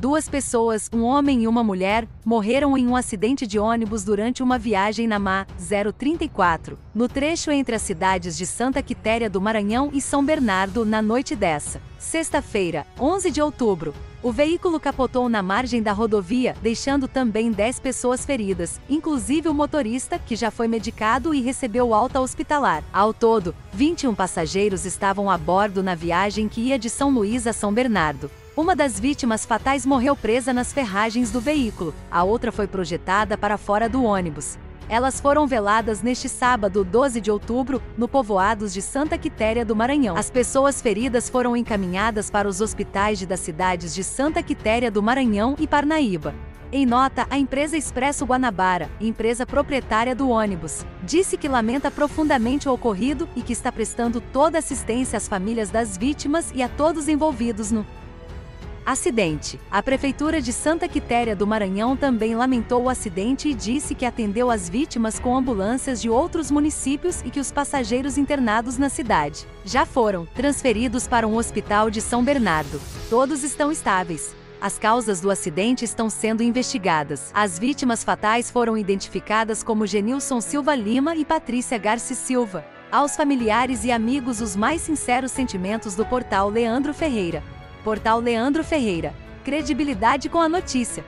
Duas pessoas, um homem e uma mulher, morreram em um acidente de ônibus durante uma viagem na MA 034, no trecho entre as cidades de Santa Quitéria do Maranhão e São Bernardo, na noite dessa. Sexta-feira, 11 de outubro. O veículo capotou na margem da rodovia, deixando também 10 pessoas feridas, inclusive o motorista, que já foi medicado e recebeu alta hospitalar. Ao todo, 21 passageiros estavam a bordo na viagem que ia de São Luís a São Bernardo. Uma das vítimas fatais morreu presa nas ferragens do veículo, a outra foi projetada para fora do ônibus. Elas foram veladas neste sábado, 12 de outubro, no povoados de Santa Quitéria do Maranhão. As pessoas feridas foram encaminhadas para os hospitais das cidades de Santa Quitéria do Maranhão e Parnaíba. Em nota, a empresa Expresso Guanabara, empresa proprietária do ônibus, disse que lamenta profundamente o ocorrido e que está prestando toda assistência às famílias das vítimas e a todos envolvidos no Acidente. A Prefeitura de Santa Quitéria do Maranhão também lamentou o acidente e disse que atendeu as vítimas com ambulâncias de outros municípios e que os passageiros internados na cidade já foram transferidos para um hospital de São Bernardo. Todos estão estáveis. As causas do acidente estão sendo investigadas. As vítimas fatais foram identificadas como Genilson Silva Lima e Patrícia Garci Silva. Aos familiares e amigos, os mais sinceros sentimentos do portal Leandro Ferreira. Portal Leandro Ferreira. Credibilidade com a notícia.